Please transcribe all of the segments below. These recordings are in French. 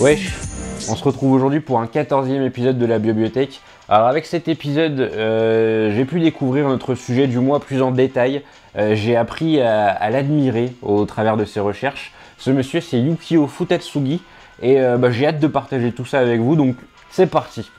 Wesh, on se retrouve aujourd'hui pour un 14e épisode de la bibliothèque. Alors avec cet épisode, euh, j'ai pu découvrir notre sujet du mois plus en détail. Euh, j'ai appris à, l'admirer au travers de ses recherches. Ce monsieur c'est Yukio Futatsugi et euh, bah, j'ai hâte de partager tout ça avec vous, donc c'est parti.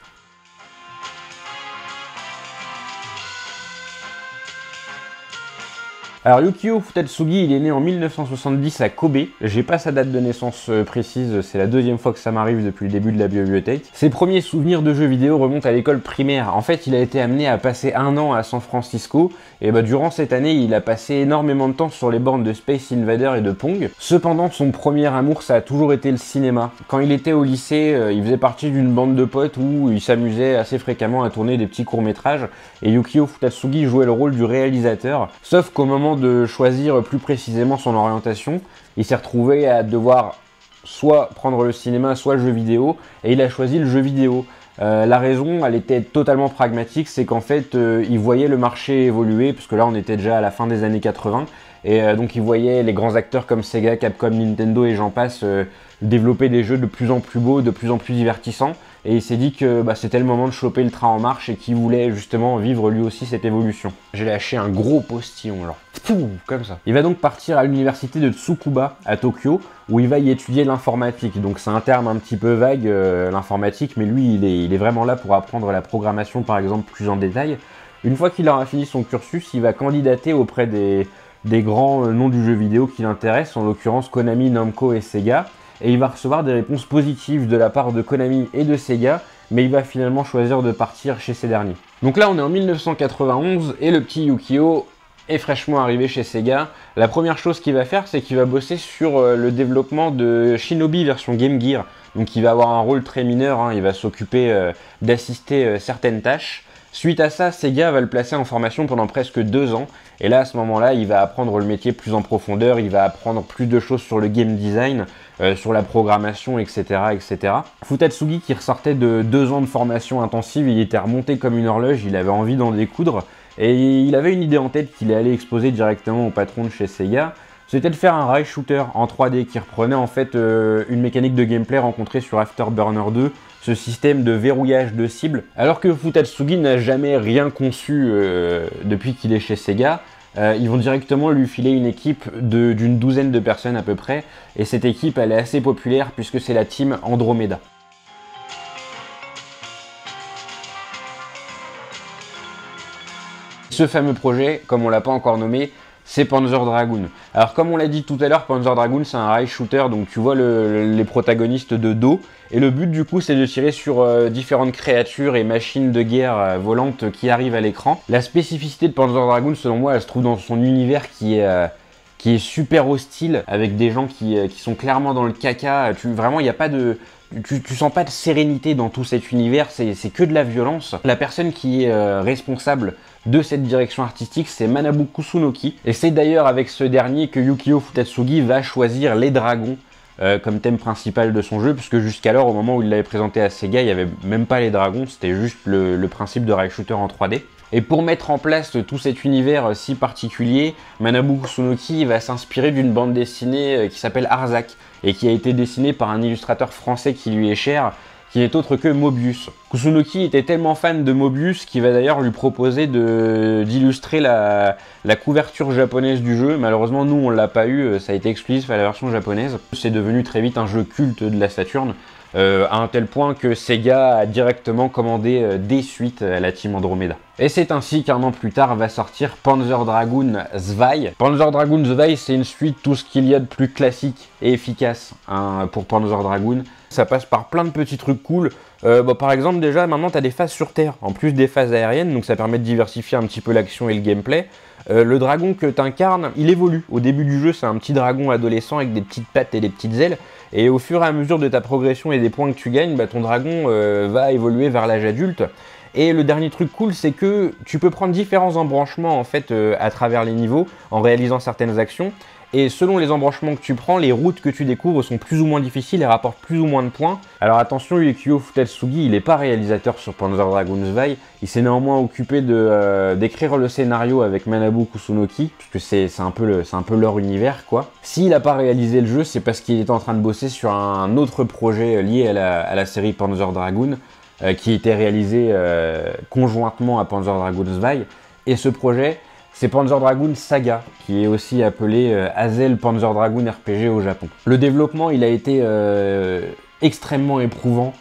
Alors Yukio Futatsugi, il est né en 1970 à Kobe. J'ai pas sa date de naissance euh, précise, c'est la deuxième fois que ça m'arrive depuis le début de la bibliothèque. Ses premiers souvenirs de jeux vidéo remontent à l'école primaire. En fait, il a été amené à passer un an à San Francisco et bah, durant cette année, il a passé énormément de temps sur les bornes de Space Invader et de Pong. Cependant, son premier amour, ça a toujours été le cinéma. Quand il était au lycée, euh, il faisait partie d'une bande de potes où il s'amusait assez fréquemment à tourner des petits courts-métrages et Yukio Futatsugi jouait le rôle du réalisateur. Sauf qu'au moment de choisir plus précisément son orientation, il s'est retrouvé à devoir soit prendre le cinéma, soit le jeu vidéo, et il a choisi le jeu vidéo. Euh, la raison, elle était totalement pragmatique, c'est qu'en fait, euh, il voyait le marché évoluer, puisque là, on était déjà à la fin des années 80, et euh, donc il voyait les grands acteurs comme Sega, Capcom, Nintendo et j'en passe développer des jeux de plus en plus beaux, de plus en plus divertissants. Et il s'est dit que bah, c'était le moment de choper le train en marche et qu'il voulait justement vivre lui aussi cette évolution. J'ai lâché un gros postillon, comme ça. Il va donc partir à l'université de Tsukuba à Tokyo, où il va y étudier l'informatique. Donc c'est un terme un petit peu vague, euh, l'informatique, mais lui, il est, vraiment là pour apprendre la programmation, par exemple, plus en détail. Une fois qu'il aura fini son cursus, il va candidater auprès des, des grands noms du jeu vidéo qui l'intéressent, en l'occurrence Konami, Namco et Sega et il va recevoir des réponses positives de la part de Konami et de Sega, mais il va finalement choisir de partir chez ces derniers. Donc là on est en 1991 et le petit Yukio est fraîchement arrivé chez Sega. La première chose qu'il va faire, c'est qu'il va bosser sur euh, le développement de Shinobi version Game Gear. Donc il va avoir un rôle très mineur, hein. il va s'occuper euh, d'assister euh, certaines tâches. Suite à ça, Sega va le placer en formation pendant presque deux ans. Et là, à ce moment-là, il va apprendre le métier plus en profondeur, il va apprendre plus de choses sur le game design, sur la programmation, etc. etc. Futatsugi, qui ressortait de deux ans de formation intensive, il était remonté comme une horloge, il avait envie d'en découdre. Et il avait une idée en tête qu'il allait exposer directement au patron de chez Sega. C'était de faire un rail shooter en 3D qui reprenait en fait euh, une mécanique de gameplay rencontrée sur Afterburner 2 ce système de verrouillage de cible, alors que Futatsugi n'a jamais rien conçu euh, depuis qu'il est chez Sega. Euh, ils vont directement lui filer une équipe d'une douzaine de personnes à peu près, et cette équipe elle est assez populaire puisque c'est la team Andromeda. Ce fameux projet, comme on l'a pas encore nommé, c'est Panzer Dragoon. Alors comme on l'a dit tout à l'heure, Panzer Dragoon c'est un rail shooter, donc tu vois les protagonistes de dos, et le but du coup c'est de tirer sur euh, différentes créatures et machines de guerre euh, volantes qui arrivent à l'écran. La spécificité de Panzer Dragoon selon moi elle se trouve dans son univers qui est... Euh, qui est super hostile avec des gens qui, qui sont clairement dans le caca. Tu, vraiment, il n'y a pas de, tu, tu, sens pas de sérénité dans tout cet univers, c'est que de la violence. La personne qui est responsable de cette direction artistique, c'est Manabu Kusunoki. Et c'est d'ailleurs avec ce dernier que Yukio Futatsugi va choisir les dragons euh, comme thème principal de son jeu, puisque jusqu'alors, au moment où il l'avait présenté à Sega, il n'y avait même pas les dragons, c'était juste le, principe de rail shooter en 3D. Et pour mettre en place tout cet univers si particulier, Manabu Kusunoki va s'inspirer d'une bande dessinée euh, qui s'appelle Arzak, et qui a été dessinée par un illustrateur français qui lui est cher, qui n'est autre que Mobius. Kusunoki était tellement fan de Mobius qu'il va d'ailleurs lui proposer d'illustrer la, couverture japonaise du jeu. Malheureusement, nous, on l'a pas eu, ça a été exclusif à la version japonaise. C'est devenu très vite un jeu culte de la Saturn. Euh, à un tel point que Sega a directement commandé euh, des suites à la team Andromeda. Et c'est ainsi qu'un an plus tard va sortir Panzer Dragoon Zwei. Panzer Dragoon Zwei, c'est une suite, tout ce qu'il y a de plus classique et efficace hein, pour Panzer Dragoon. Ça passe par plein de petits trucs cool. Euh, bah, par exemple, déjà, maintenant, tu as des phases sur Terre, en plus des phases aériennes, donc ça permet de diversifier un petit peu l'action et le gameplay. Le dragon que tu incarnes, il évolue. Au début du jeu, c'est un petit dragon adolescent avec des petites pattes et des petites ailes. Et au fur et à mesure de ta progression et des points que tu gagnes, bah, ton dragon euh, va évoluer vers l'âge adulte. Et le dernier truc cool, c'est que tu peux prendre différents embranchements en fait à travers les niveaux en réalisant certaines actions. Et selon les embranchements que tu prends, les routes que tu découvres sont plus ou moins difficiles et rapportent plus ou moins de points. Alors attention, Yukio Futetsugi, il n'est pas réalisateur sur Panzer Dragoon Zwei. Il s'est néanmoins occupé euh, d'écrire le scénario avec Manabu Kusunoki, puisque c'est un, peu leur univers, quoi. S'il n'a pas réalisé le jeu, c'est parce qu'il est en train de bosser sur un autre projet lié à la, série Panzer Dragoon, euh, qui était réalisé euh, conjointement à Panzer Dragoon Zwei. Et ce projet, c'est Panzer Dragoon Saga, qui est aussi appelé euh, Hazel Panzer Dragoon RPG au Japon. Le développement, il a été euh, extrêmement éprouvant,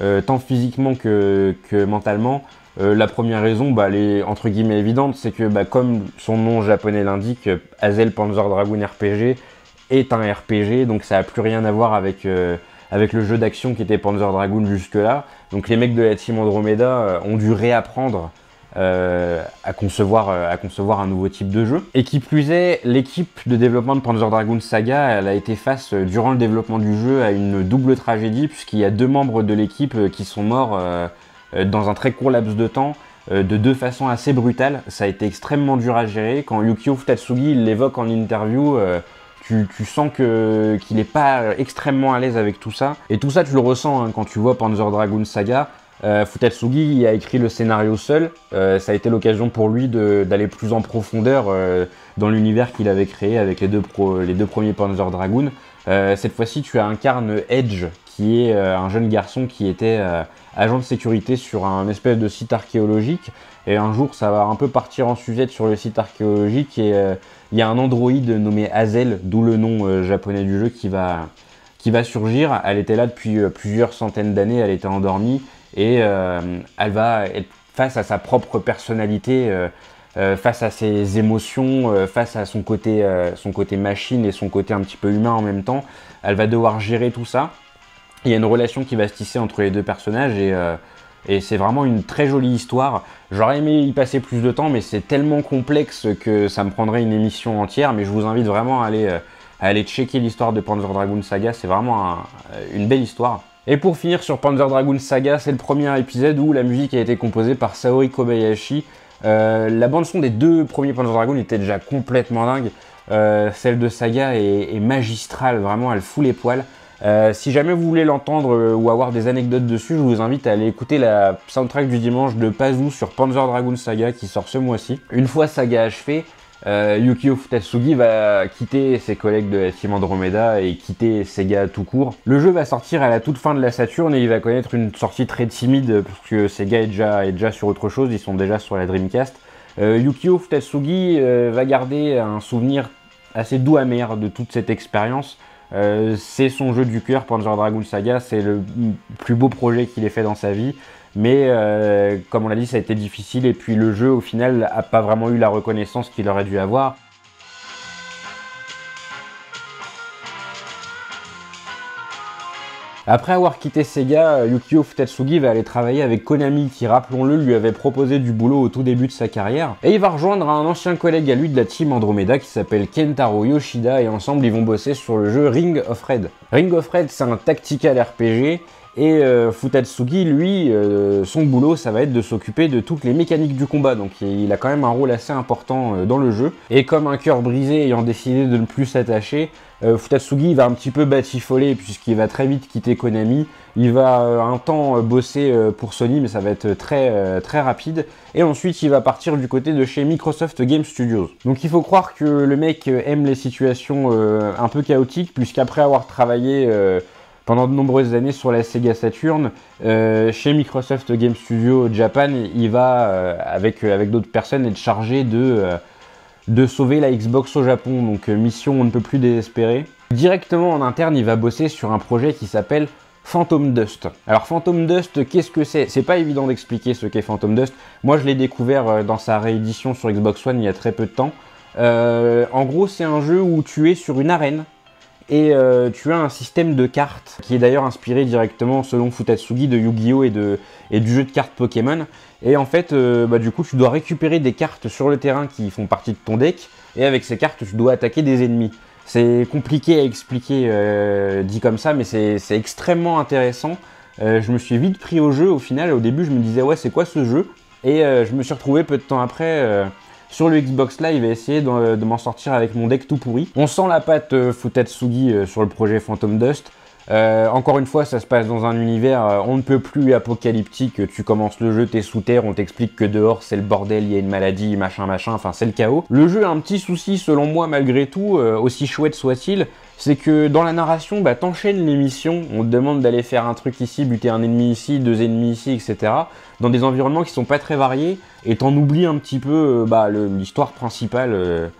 euh, tant physiquement que, mentalement. la première raison, bah, elle est entre guillemets évidente, c'est que bah, comme son nom japonais l'indique, Hazel Panzer Dragoon RPG est un RPG, donc ça n'a plus rien à voir avec, avec le jeu d'action qui était Panzer Dragoon jusque-là. Donc les mecs de la team Andromeda ont dû réapprendre euh, à, concevoir, euh, à concevoir un nouveau type de jeu. Et qui plus est, l'équipe de développement de Panzer Dragoon Saga, elle a été face, euh, durant le développement du jeu, à une double tragédie, puisqu'il y a deux membres de l'équipe qui sont morts dans un très court laps de temps, de deux façons assez brutales. Ça a été extrêmement dur à gérer. Quand Yukio Futatsugi l'évoque en interview, tu, sens qu'il n'est pas extrêmement à l'aise avec tout ça. Et tout ça, tu le ressens hein, quand tu vois Panzer Dragoon Saga. Euh, Futatsugi a écrit le scénario seul. Euh, ça a été l'occasion pour lui d'aller plus en profondeur euh, dans l'univers qu'il avait créé avec les deux, premiers Panzer Dragoon. Cette fois-ci, tu incarnes Edge, qui est un jeune garçon qui était agent de sécurité sur un espèce de site archéologique. Et un jour, ça va un peu partir en sujet sur le site archéologique et il y a un androïde nommé Hazel, d'où le nom japonais du jeu, qui va, qui va surgir. Elle était là depuis plusieurs centaines d'années, elle était endormie et euh, elle va face à sa propre personnalité, euh, euh, face à ses émotions, face à son côté, machine et son côté un petit peu humain en même temps. Elle va devoir gérer tout ça. Il y a une relation qui va se tisser entre les deux personnages et, c'est vraiment une très jolie histoire. J'aurais aimé y passer plus de temps, mais c'est tellement complexe que ça me prendrait une émission entière. Mais je vous invite vraiment à aller, à aller checker l'histoire de Panzer Dragoon Saga. C'est vraiment une belle histoire. Et pour finir sur Panzer Dragoon Saga, c'est le premier épisode où la musique a été composée par Saori Kobayashi. Euh, la bande son des deux premiers Panzer Dragoon était déjà complètement dingue. Euh, celle de Saga est, magistrale, vraiment elle fout les poils. Euh, si jamais vous voulez l'entendre ou avoir des anecdotes dessus, je vous invite à aller écouter la soundtrack du dimanche de Pazou sur Panzer Dragoon Saga qui sort ce mois-ci. Une fois Saga achevé, euh, Yukio Futatsugi va quitter ses collègues de Team Andromeda et quitter Sega tout court. Le jeu va sortir à la toute fin de la Saturn et il va connaître une sortie très timide parce que Sega est déjà, sur autre chose, ils sont déjà sur la Dreamcast. Euh, Yukio Futatsugi euh, va garder un souvenir assez doux amer de toute cette expérience. C'est son jeu du cœur, Panzer Dragoon Saga, c'est le plus beau projet qu'il ait fait dans sa vie. Mais euh, comme on l'a dit, ça a été difficile et puis le jeu au final n'a pas vraiment eu la reconnaissance qu'il aurait dû avoir. Après avoir quitté Sega, Yukio Futatsugi va aller travailler avec Konami qui, rappelons-le, lui avait proposé du boulot au tout début de sa carrière. Et il va rejoindre un ancien collègue à lui de la team Andromeda qui s'appelle Kentaro Yoshida et ensemble ils vont bosser sur le jeu Ring of Red. Ring of Red c'est un tactical RPG et euh, Futatsugi, lui, euh, son boulot, ça va être de s'occuper de toutes les mécaniques du combat. Donc il a quand même un rôle assez important euh, dans le jeu. Et comme un cœur brisé ayant décidé de ne plus s'attacher, Futatsugi va un petit peu batifoler puisqu'il va très vite quitter Konami. Il va un temps bosser pour Sony, mais ça va être très, très rapide. Et ensuite, il va partir du côté de chez Microsoft Game Studios. Donc il faut croire que le mec aime les situations un peu chaotiques, puisqu'après avoir travaillé pendant de nombreuses années sur la Sega Saturn. Euh, chez Microsoft Game Studio Japan, il va, euh, avec, euh, avec d'autres personnes, être chargé de, de sauver la Xbox au Japon. Donc mission on ne peut plus désespérer. Directement en interne, il va bosser sur un projet qui s'appelle Phantom Dust. Alors Phantom Dust, qu'est-ce que c'est? C'est pas évident d'expliquer ce qu'est Phantom Dust. Moi, je l'ai découvert dans sa réédition sur Xbox One il y a très peu de temps. en gros, c'est un jeu où tu es sur une arène et euh, tu as un système de cartes qui est d'ailleurs inspiré directement selon Futatsugi de Yu-Gi-Oh et, du jeu de cartes Pokémon. Et en fait, euh, bah, du coup, tu dois récupérer des cartes sur le terrain qui font partie de ton deck. Et avec ces cartes, tu dois attaquer des ennemis. C'est compliqué à expliquer euh, dit comme ça, mais c'est extrêmement intéressant. je me suis vite pris au jeu au final. Au début, je me disais, ouais, c'est quoi ce jeu? Et je me suis retrouvé peu de temps après Sur le Xbox Live, va essayer de, m'en sortir avec mon deck tout pourri. On sent la patte Futatsugi sur le projet Phantom Dust. Euh, encore une fois, ça se passe dans un univers euh, on ne peut plus apocalyptique. Tu commences le jeu, t'es sous terre, on t'explique que dehors c'est le bordel, il y a une maladie, machin, machin, enfin c'est le chaos. Le jeu a un petit souci, selon moi, malgré tout, euh, aussi chouette soit-il, c'est que dans la narration, bah, t'enchaînes les missions, on te demande d'aller faire un truc ici, buter un ennemi ici, deux ennemis ici, etc. Dans des environnements qui sont pas très variés, et t'en oublies un petit peu bah, l'histoire principale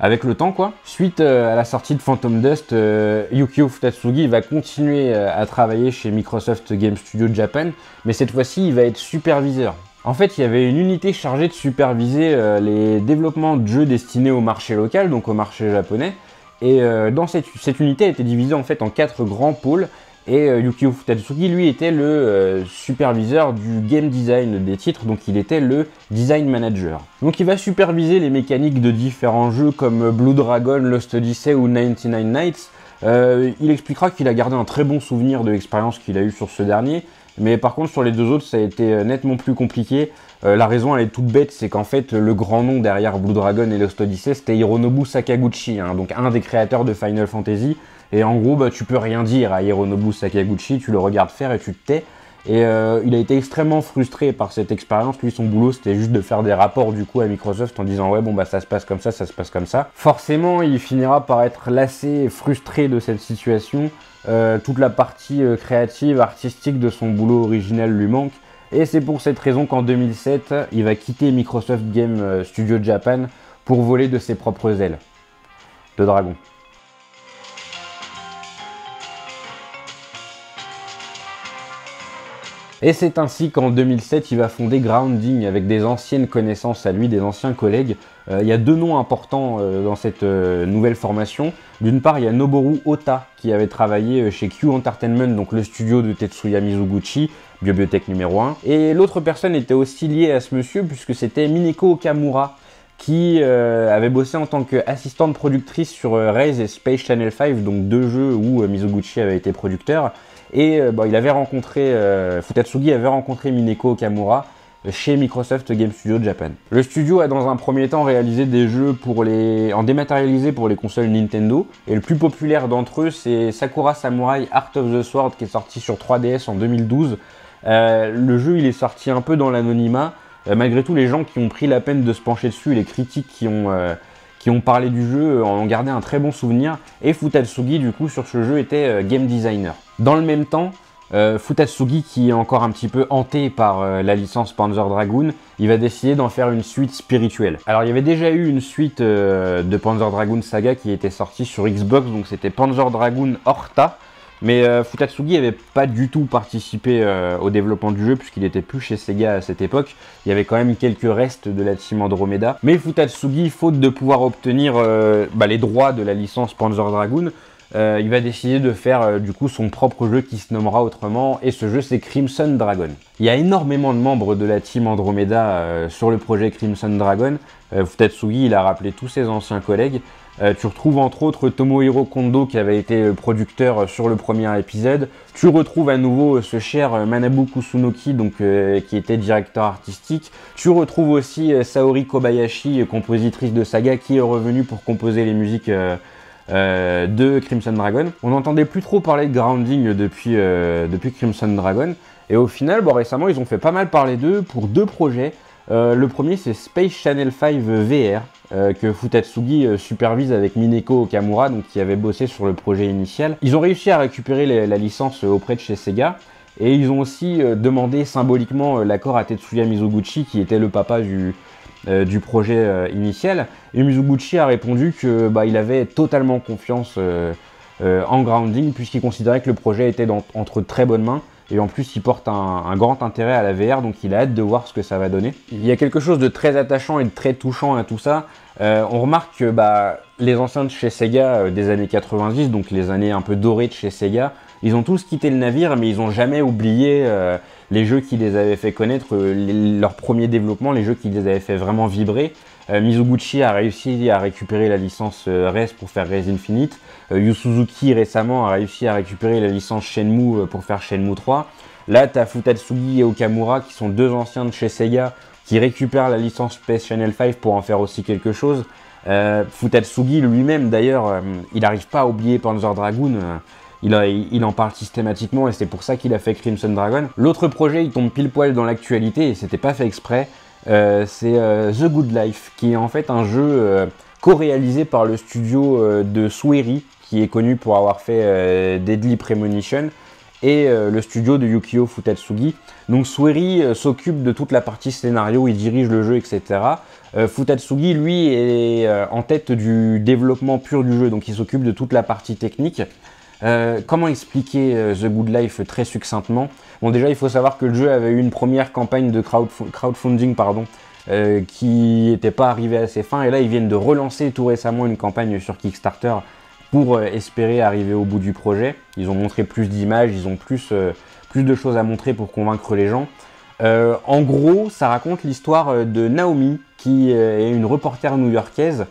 avec le temps quoi. Suite euh, à la sortie de Phantom Dust, euh, Yukio Futatsugi va continuer euh, à travailler chez Microsoft Game Studio Japan, mais cette fois-ci il va être superviseur. En fait, il y avait une unité chargée de superviser les développements de jeux destinés au marché local, donc au marché japonais. Et dans cette, unité, était divisée en fait en quatre grands pôles et euh, Yukio Futatsugi, lui, était le euh, superviseur du game design des titres, donc il était le design manager. Donc il va superviser les mécaniques de différents jeux comme Blue Dragon, Lost Odyssey ou 99 Nights. Euh, il expliquera qu'il a gardé un très bon souvenir de l'expérience qu'il a eue sur ce dernier, mais par contre sur les deux autres ça a été nettement plus compliqué. La raison elle est toute bête, c'est qu'en fait le grand nom derrière Blue Dragon et Lost Odyssey c'était Hironobu Sakaguchi, hein, donc un des créateurs de Final Fantasy, et en gros, bah, tu peux rien dire à Hironobu Sakaguchi, tu le regardes faire et tu te tais. Et euh, il a été extrêmement frustré par cette expérience. Lui, son boulot, c'était juste de faire des rapports du coup à Microsoft en disant ouais bon bah ça se passe comme ça, ça se passe comme ça. Forcément, il finira par être lassé et frustré de cette situation. Euh, toute la partie euh, créative, artistique de son boulot originel lui manque. Et c'est pour cette raison qu'en 2007, il va quitter Microsoft Game Studio Japan pour voler de ses propres ailes. De dragon. Et c'est ainsi qu'en 2007, il va fonder Grounding avec des anciennes connaissances à lui, des anciens collègues. Euh, il y a deux noms importants euh, dans cette euh, nouvelle formation. D'une part, il y a Noboru Ota qui avait travaillé chez Q Entertainment, donc le studio de Tetsuya Mizuguchi, Biobiotech numéro 1. Et l'autre personne était aussi liée à ce monsieur puisque c'était Mineko Okamura qui avait bossé en tant qu'assistante productrice sur Raze et Space Channel 5, donc deux jeux où Mizuguchi avait été producteur. Et euh, il avait rencontré, euh, Futatsugi avait rencontré Mineko Okamura chez Microsoft Game Studio Japan. Le studio a dans un premier temps réalisé des jeux pour les, en dématérialisé pour les consoles Nintendo, et le plus populaire d'entre eux c'est Sakura Samurai Art of the Sword qui est sorti sur 3DS en 2012. Euh, le jeu il est sorti un peu dans l'anonymat, malgré tout les gens qui ont pris la peine de se pencher dessus, les critiques qui ont qui ont parlé du jeu en ont gardé un très bon souvenir. Et Futatsugi, du coup, sur ce jeu, était euh, game designer. Dans le même temps, euh, Futatsugi, qui est encore un petit peu hanté par euh, la licence Panzer Dragoon, il va décider d'en faire une suite spirituelle. Alors il y avait déjà eu une suite de Panzer Dragoon Saga qui était sortie sur Xbox, donc c'était Panzer Dragoon Horta, mais euh, Futatsugi n'avait pas du tout participé euh, au développement du jeu puisqu'il était plus chez Sega à cette époque. Il y avait quand même quelques restes de la team Andromeda. Mais Futatsugi, faute de pouvoir obtenir euh, bah, les droits de la licence Panzer Dragoon, il va décider de faire du coup son propre jeu qui se nommera autrement et ce jeu c'est Crimson Dragon. Il y a énormément de membres de la team Andromeda sur le projet Crimson Dragon. Futatsugi il a rappelé tous ses anciens collègues euh, tu retrouves entre autres Tomohiro Kondo qui avait été producteur sur le premier épisode. Tu retrouves à nouveau ce cher Manabu Kusunoki euh, qui était directeur artistique. Tu retrouves aussi euh, Saori Kobayashi, compositrice de saga, qui est revenue pour composer les musiques de Crimson Dragon. On n'entendait plus trop parler de grounding depuis, Crimson Dragon. Et au final, récemment, ils ont fait pas mal parler d'eux pour deux projets. Le premier, c'est Space Channel 5 VR. Euh, que Futatsugi euh, supervise avec Mineko Okamura, donc qui avait bossé sur le projet initial. Ils ont réussi à récupérer la licence euh, auprès de chez Sega. Et ils ont aussi demandé symboliquement l'accord à Tetsuya Mizuguchi, qui était le papa du, projet initial. Et Mizuguchi a répondu que bah, il avait totalement confiance en grounding, puisqu'il considérait que le projet était entre très bonnes mains. Et en plus, il porte un, grand intérêt à la VR, donc il a hâte de voir ce que ça va donner. Il y a quelque chose de très attachant et de très touchant à tout ça. Euh, on remarque que bah, les anciens de chez Sega euh, des années 90, donc les années un peu dorées de chez Sega, ils ont tous quitté le navire, mais ils n'ont jamais oublié euh, les jeux qui les avaient fait connaître, leur premier développement, les jeux qui les avaient fait vraiment vibrer. Mizuguchi a réussi à récupérer la licence Res pour faire Res Infinite. Yu Suzuki récemment a réussi à récupérer la licence Shenmue pour faire Shenmue 3. Là, tu as Futatsugi et Okamura qui sont deux anciens de chez Sega qui récupèrent la licence Space Channel 5 pour en faire aussi quelque chose. Euh, Futatsugi lui-même, d'ailleurs, euh, il n'arrive pas à oublier Panzer Dragoon. Euh, il, il, en parle systématiquement et c'est pour ça qu'il a fait Crimson Dragon. L'autre projet, il tombe pile poil dans l'actualité et c'était pas fait exprès. C'est The Good Life, qui est en fait un jeu co-réalisé par le studio de Sueri, qui est connu pour avoir fait Deadly Premonition et euh, le studio de Yukio Futatsugi. Donc Sueri euh, s'occupe de toute la partie scénario, il dirige le jeu, etc. Euh, Futatsugi, lui, est en tête du développement pur du jeu, donc il s'occupe de toute la partie technique. Comment expliquer The Good Life très succinctement? Bon, déjà, il faut savoir que le jeu avait eu une première campagne de crowdfunding, pardon, qui n'était pas arrivée à ses fins, et là, ils viennent de relancer tout récemment une campagne sur Kickstarter pour euh, espérer arriver au bout du projet. Ils ont montré plus d'images, ils ont plus, euh, de choses à montrer pour convaincre les gens. Euh, en gros, ça raconte l'histoire de Naomi, qui est une reporter new-yorkaise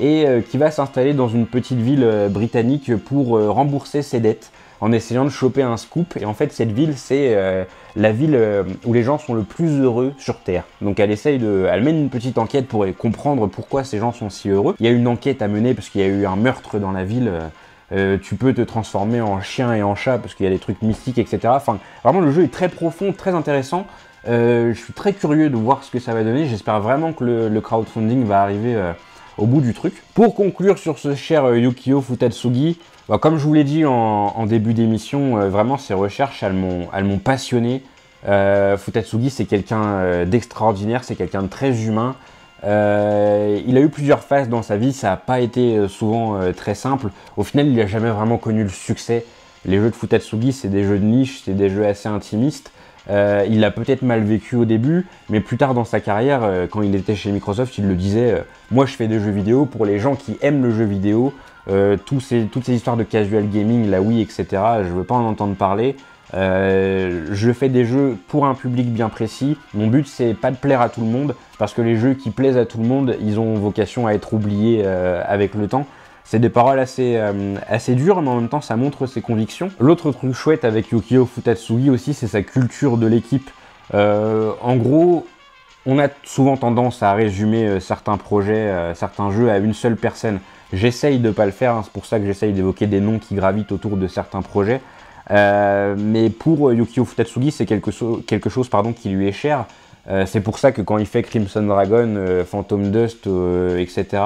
et qui va s'installer dans une petite ville britannique pour rembourser ses dettes en essayant de choper un scoop. Et en fait, cette ville, c'est euh, la ville euh, où les gens sont le plus heureux sur Terre. Donc elle essaye de... Elle mène une petite enquête pour comprendre pourquoi ces gens sont si heureux. Il y a une enquête à mener parce qu'il y a eu un meurtre dans la ville. Euh, tu peux te transformer en chien et en chat parce qu'il y a des trucs mystiques, etc. Enfin, vraiment, le jeu est très profond, très intéressant. je suis très curieux de voir ce que ça va donner. J'espère vraiment que le, crowdfunding va arriver au bout du truc. Pour conclure sur ce cher Yukio Futatsugi, bah, comme je vous l'ai dit en, début d'émission, euh, vraiment ces recherches, elles m'ont passionné. Euh, Futatsugi, c'est quelqu'un euh, d'extraordinaire, c'est quelqu'un de très humain. il a eu plusieurs phases dans sa vie, ça n'a pas été souvent très simple. Au final, il n'a jamais vraiment connu le succès. Les jeux de Futatsugi, c'est des jeux de niche, c'est des jeux assez intimistes. Il l'a peut-être mal vécu au début, mais plus tard dans sa carrière, quand il était chez Microsoft, il le disait Moi, je fais des jeux vidéo pour les gens qui aiment le jeu vidéo, euh, toutes ces histoires de casual gaming, la Wii, etc., je veux pas en entendre parler. Euh, je fais des jeux pour un public bien précis. Mon but c'est pas de plaire à tout le monde parce que les jeux qui plaisent à tout le monde, ils ont vocation à être oubliés euh, avec le temps. C'est des paroles assez, assez dures, mais en même temps ça montre ses convictions. L'autre truc chouette avec Yukio Futatsugi aussi, c'est sa culture de l'équipe. en gros, on a souvent tendance à résumer certains projets, certains jeux à une seule personne. J'essaye de pas le faire, hein, c'est pour ça que j'essaye d'évoquer des noms qui gravitent autour de certains projets. Euh, mais pour Yukio Futatsugi, c'est quelque, quelque, chose pardon, qui lui est cher. Euh, c'est pour ça que quand il fait Crimson Dragon, euh, Phantom Dust, etc.,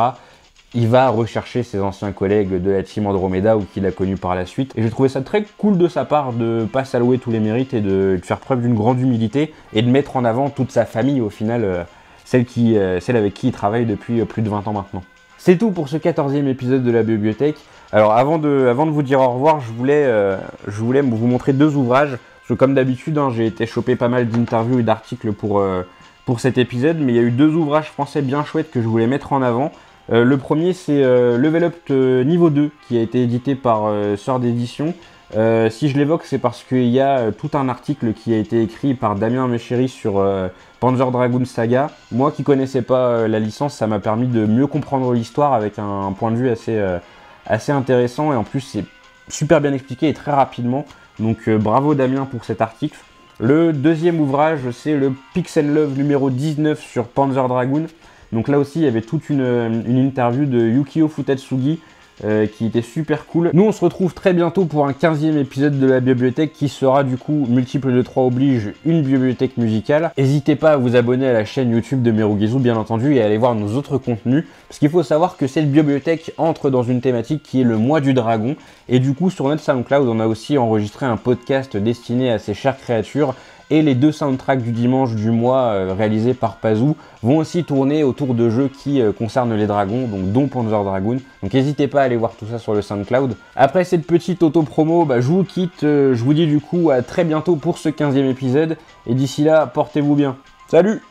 il va rechercher ses anciens collègues de la team Andromeda ou qu'il a connu par la suite. Et j'ai trouvé ça très cool de sa part de pas s'allouer tous les mérites et de, faire preuve d'une grande humilité et de mettre en avant toute sa famille au final, celle, qui, celle avec qui il travaille depuis plus de 20 ans maintenant. C'est tout pour ce 14e épisode de la bibliothèque. Alors avant de, vous dire au revoir, je voulais, euh, vous montrer deux ouvrages. Comme d'habitude, hein, j'ai été chopé pas mal d'interviews et d'articles euh, pour cet épisode, mais il y a eu deux ouvrages français bien chouettes que je voulais mettre en avant. Euh, le premier c'est Level Up Niveau 2 qui a été édité par Sœur d'édition. si je l'évoque, c'est parce qu'il y a tout un article qui a été écrit par Damien Méchéry sur Panzer Dragoon Saga. Moi qui connaissais pas euh, la licence, ça m'a permis de mieux comprendre l'histoire avec un, point de vue assez, euh, intéressant et en plus c'est super bien expliqué et très rapidement. Donc euh, bravo Damien pour cet article. Le deuxième ouvrage, c'est le Pixel Love numéro 19 sur Panzer Dragoon. Donc là aussi, il y avait toute une, interview de Yukio Futatsugi euh, qui était super cool. Nous on se retrouve très bientôt pour un 15e épisode de la bibliothèque qui sera du coup multiple de 3 oblige une bibliothèque musicale. N'hésitez pas à vous abonner à la chaîne YouTube de Merugizu bien entendu et à aller voir nos autres contenus parce qu'il faut savoir que cette bibliothèque entre dans une thématique qui est le mois du dragon et du coup sur notre SoundCloud on a aussi enregistré un podcast destiné à ces chères créatures et les deux soundtracks du dimanche du mois euh, réalisés par Pazou vont aussi tourner autour de jeux qui euh, concernent les dragons, donc dont Panzer Dragoon. Donc n'hésitez pas à aller voir tout ça sur le SoundCloud. Après cette petite auto-promo, bah, je vous quitte, euh, je vous dis du coup à très bientôt pour ce 15e épisode, et d'ici là, portez-vous bien. Salut